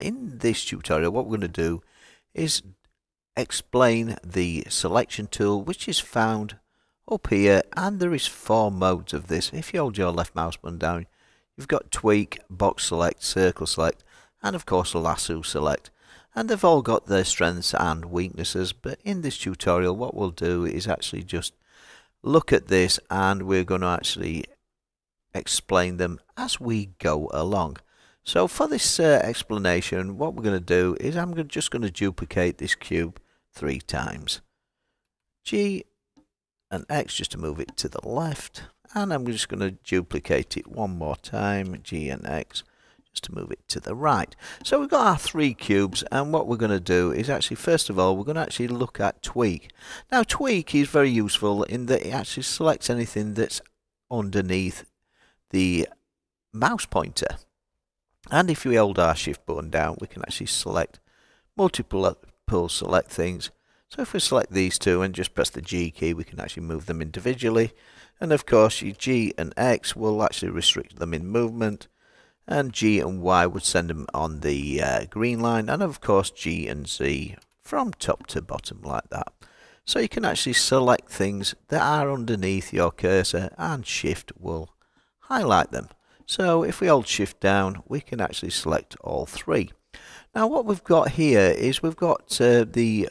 in this tutorial what we're going to do is explain the selection tool which is found up here and there is four modes of this. If you hold your left mouse button down you've got tweak, box select, circle select and of course lasso select and they've all got their strengths and weaknesses but in this tutorial what we'll do is actually just look at this and we're going to actually explain them as we go along. So for this uh, explanation, what we're going to do is I'm just going to duplicate this cube three times. G and X just to move it to the left. And I'm just going to duplicate it one more time, G and X, just to move it to the right. So we've got our three cubes, and what we're going to do is actually, first of all, we're going to actually look at Tweak. Now, Tweak is very useful in that it actually selects anything that's underneath the mouse pointer. And if we hold our shift button down, we can actually select multiple pull select things. So if we select these two and just press the G key, we can actually move them individually. And of course, your G and X will actually restrict them in movement. And G and Y would send them on the uh, green line. And of course, G and Z from top to bottom like that. So you can actually select things that are underneath your cursor and Shift will highlight them. So if we hold shift down, we can actually select all three. Now what we've got here is we've got uh, the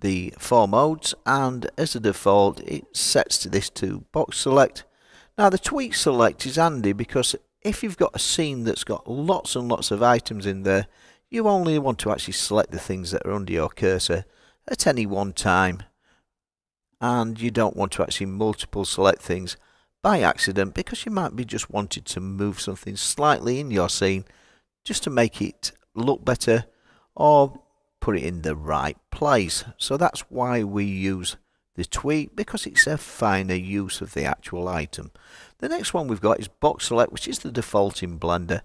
the four modes and as a default it sets to this to box select. Now the tweak select is handy because if you've got a scene that's got lots and lots of items in there you only want to actually select the things that are under your cursor at any one time and you don't want to actually multiple select things by accident because you might be just wanted to move something slightly in your scene just to make it look better or put it in the right place. So that's why we use the tweak because it's a finer use of the actual item. The next one we've got is box select which is the default in Blender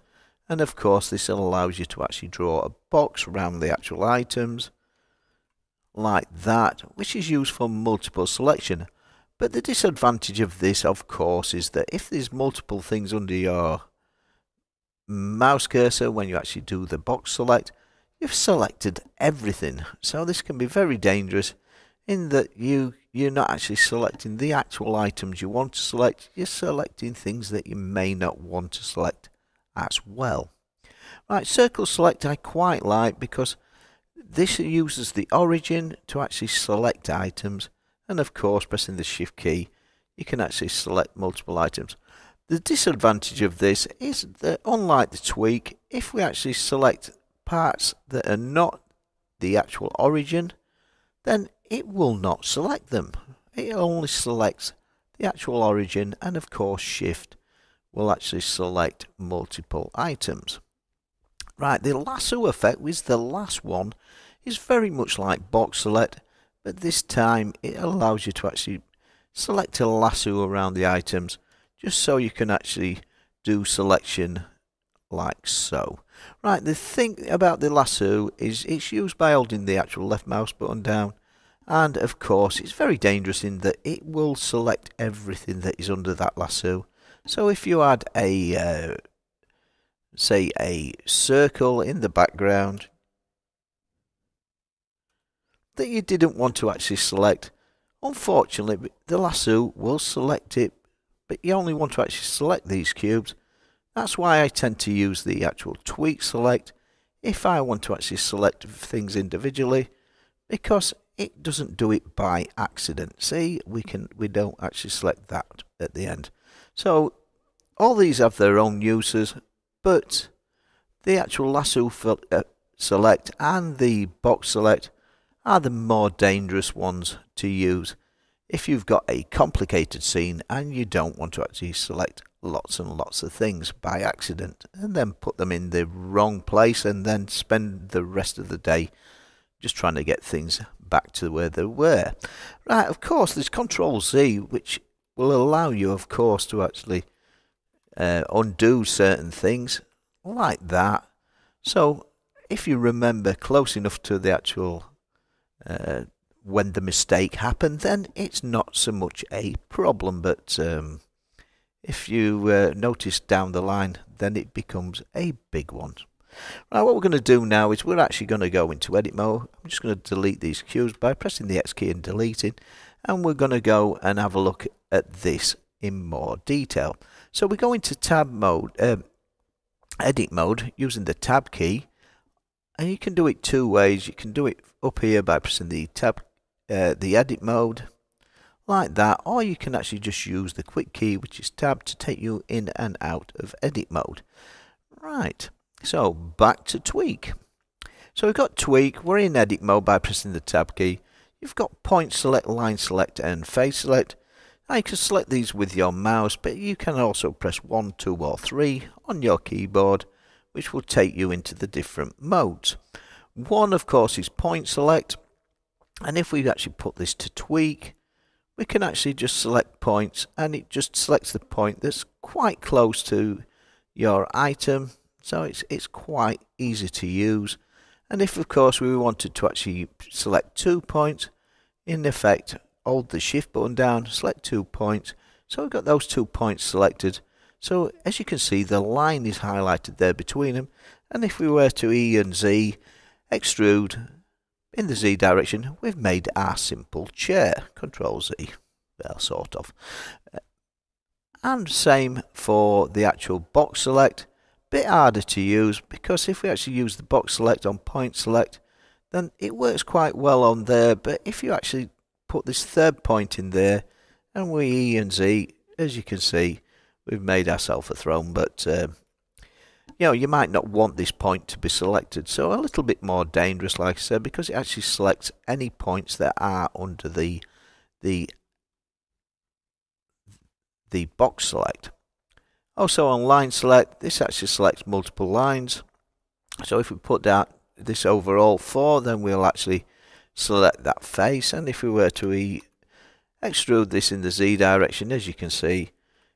and of course this allows you to actually draw a box around the actual items like that which is used for multiple selection but the disadvantage of this, of course, is that if there's multiple things under your mouse cursor when you actually do the box select, you've selected everything. So this can be very dangerous in that you you're not actually selecting the actual items you want to select, you're selecting things that you may not want to select as well. Right, circle select I quite like because this uses the origin to actually select items and of course pressing the shift key you can actually select multiple items. The disadvantage of this is that unlike the tweak if we actually select parts that are not the actual origin then it will not select them. It only selects the actual origin and of course shift will actually select multiple items. Right, the lasso effect is the last one is very much like box select but this time it allows you to actually select a lasso around the items just so you can actually do selection like so. Right, the thing about the lasso is it's used by holding the actual left mouse button down and of course it's very dangerous in that it will select everything that is under that lasso. So if you add a uh, say a circle in the background that you didn't want to actually select. Unfortunately, the lasso will select it, but you only want to actually select these cubes. That's why I tend to use the actual tweak select if I want to actually select things individually, because it doesn't do it by accident. See, we can we don't actually select that at the end. So all these have their own uses, but the actual lasso uh, select and the box select are the more dangerous ones to use if you've got a complicated scene and you don't want to actually select lots and lots of things by accident and then put them in the wrong place and then spend the rest of the day just trying to get things back to where they were. Right, of course, there's Control Z, which will allow you, of course, to actually uh, undo certain things like that. So, if you remember close enough to the actual uh, when the mistake happened, then it's not so much a problem. But um, if you uh, notice down the line, then it becomes a big one. Right, what we're going to do now is we're actually going to go into edit mode. I'm just going to delete these cues by pressing the X key and deleting. And we're going to go and have a look at this in more detail. So we go into tab mode, um, edit mode using the tab key. And you can do it two ways. You can do it up here by pressing the tab, uh, the edit mode like that or you can actually just use the quick key which is tab to take you in and out of edit mode. Right so back to tweak. So we've got tweak we're in edit mode by pressing the tab key. You've got point select line select and face select. Now you can select these with your mouse but you can also press 1 2 or 3 on your keyboard which will take you into the different modes one of course is point select. And if we actually put this to tweak we can actually just select points and it just selects the point that's quite close to your item. So it's it's quite easy to use. And if of course we wanted to actually select two points in effect hold the shift button down select two points. So we've got those two points selected. So as you can see the line is highlighted there between them. And if we were to E and Z extrude in the Z direction, we've made our simple chair. Control Z, well, sort of. And same for the actual box select. Bit harder to use because if we actually use the box select on point select, then it works quite well on there. But if you actually put this third point in there, and we E and Z, as you can see, we've made ourselves a throne. But um, you know, you might not want this point to be selected. So a little bit more dangerous, like I said, because it actually selects any points that are under the the the box select. Also on line select, this actually selects multiple lines. So if we put that this overall 4, then we'll actually select that face. And if we were to e extrude this in the Z direction, as you can see,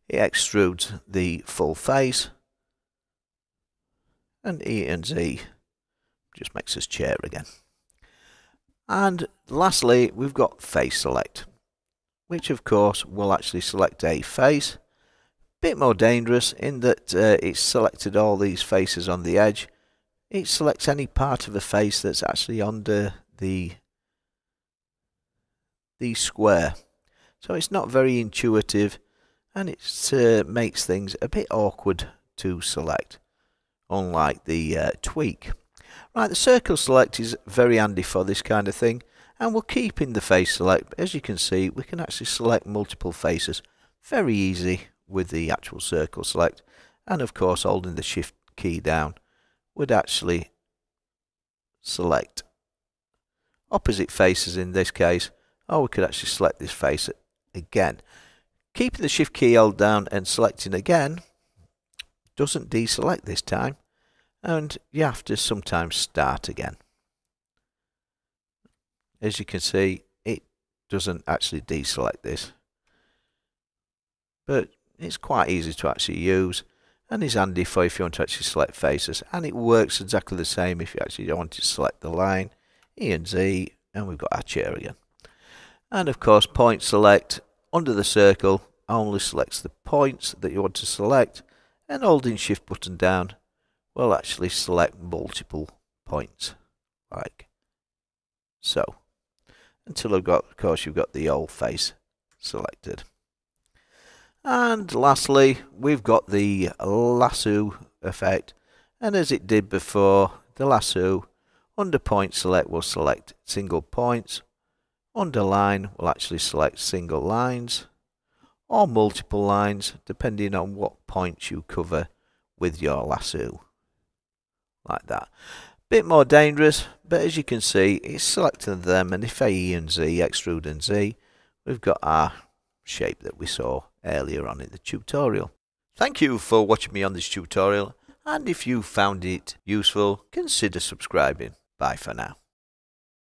it extrudes the full face and E and Z just makes us chair again. And lastly, we've got face select, which of course will actually select a face. Bit more dangerous in that uh, it's selected all these faces on the edge. It selects any part of a face that's actually under the the square. So it's not very intuitive and it uh, makes things a bit awkward to select unlike the uh, tweak. Right, the circle select is very handy for this kind of thing and we'll keep in the face select. As you can see, we can actually select multiple faces. Very easy with the actual circle select. And of course, holding the shift key down would actually select opposite faces in this case. Or we could actually select this face again. Keeping the shift key held down and selecting again doesn't deselect this time and you have to sometimes start again. As you can see it doesn't actually deselect this but it's quite easy to actually use and is handy for if you want to actually select faces and it works exactly the same if you actually want to select the line E and Z and we've got our chair again and of course point select under the circle only selects the points that you want to select and holding shift button down will actually select multiple points like so. Until I've got of course you've got the old face selected. And lastly we've got the lasso effect and as it did before the lasso under point select will select single points under line will actually select single lines or multiple lines depending on what points you cover with your lasso. Like that. Bit more dangerous but as you can see it's selecting them and if A, E and Z extrude and Z we've got our shape that we saw earlier on in the tutorial. Thank you for watching me on this tutorial and if you found it useful consider subscribing. Bye for now